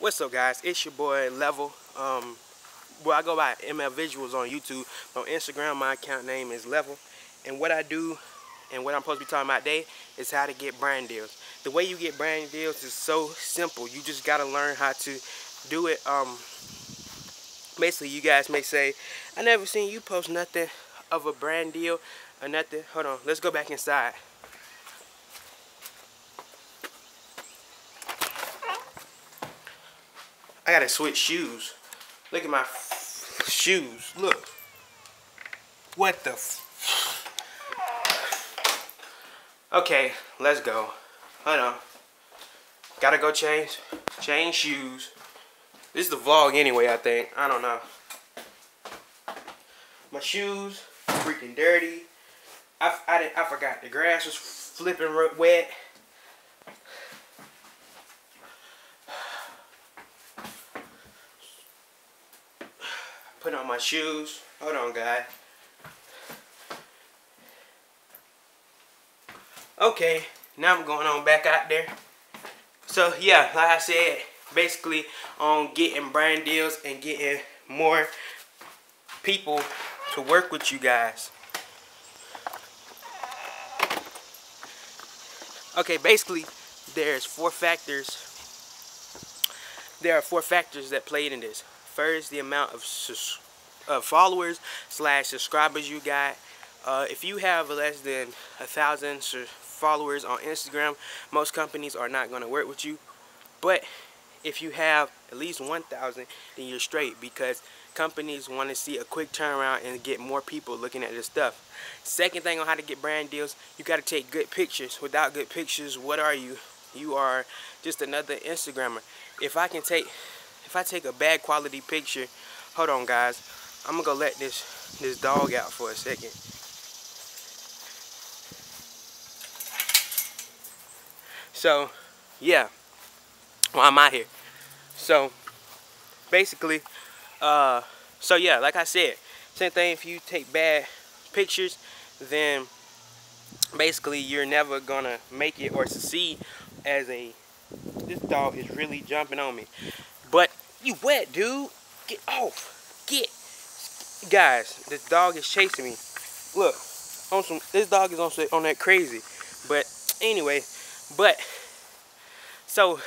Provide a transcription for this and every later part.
What's up, guys? It's your boy Level. Um, well, I go by ML Visuals on YouTube. On Instagram, my account name is Level. And what I do and what I'm supposed to be talking about today is how to get brand deals. The way you get brand deals is so simple. You just got to learn how to do it. Um, basically, you guys may say, I never seen you post nothing of a brand deal or nothing. Hold on. Let's go back inside. I gotta switch shoes. Look at my shoes. Look. What the Okay, let's go. Hold on. Gotta go change. Change shoes. This is the vlog anyway, I think. I don't know. My shoes, freaking dirty. I, I, didn't, I forgot the grass was flipping wet. Put on my shoes. Hold on, guy. Okay, now I'm going on back out there. So, yeah, like I said, basically on getting brand deals and getting more people to work with you guys. Okay, basically, there's four factors. There are four factors that played in this first the amount of uh, followers slash subscribers you got. Uh, if you have less than a thousand followers on Instagram, most companies are not going to work with you. But if you have at least 1,000, then you're straight because companies want to see a quick turnaround and get more people looking at this stuff. Second thing on how to get brand deals, you got to take good pictures. Without good pictures, what are you? You are just another Instagrammer. If I can take if I take a bad quality picture, hold on guys, I'm gonna go let this this dog out for a second. So, yeah, well, I'm out here. So, basically, uh, so yeah, like I said, same thing if you take bad pictures, then basically you're never gonna make it or succeed as a, this dog is really jumping on me. But you wet, dude. Get off. Get. Guys, this dog is chasing me. Look, on some. This dog is on on that crazy. But anyway, but so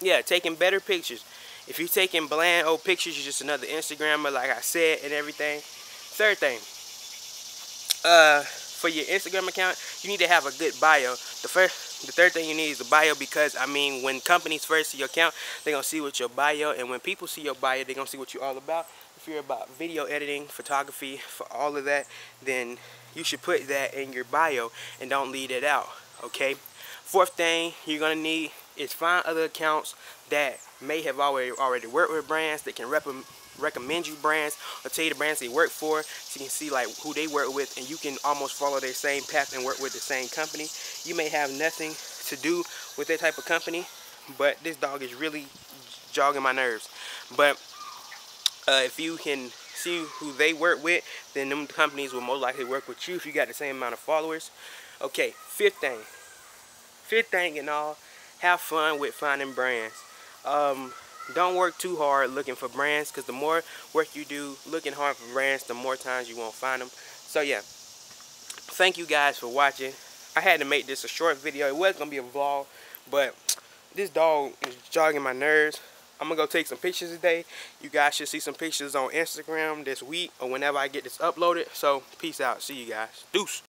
yeah, taking better pictures. If you're taking bland old pictures, you're just another Instagrammer, like I said, and everything. Third thing, uh, for your Instagram account, you need to have a good bio. The first the third thing you need is a bio because, I mean, when companies first see your account, they're going to see what your bio, and when people see your bio, they're going to see what you're all about. If you're about video editing, photography, for all of that, then you should put that in your bio and don't leave it out, okay? Fourth thing you're going to need is find other accounts that may have already already worked with brands that can recommend recommend you brands or tell you the brands they work for so you can see like who they work with and you can almost follow their same path and work with the same company. You may have nothing to do with that type of company, but this dog is really jogging my nerves. But uh, if you can see who they work with, then them companies will most likely work with you if you got the same amount of followers. Okay, fifth thing. Fifth thing and all, have fun with finding brands. Um, don't work too hard looking for brands because the more work you do looking hard for brands, the more times you won't find them. So yeah, thank you guys for watching. I had to make this a short video. It was going to be a vlog, but this dog is jogging my nerves. I'm going to go take some pictures today. You guys should see some pictures on Instagram this week or whenever I get this uploaded. So peace out. See you guys. Deuce.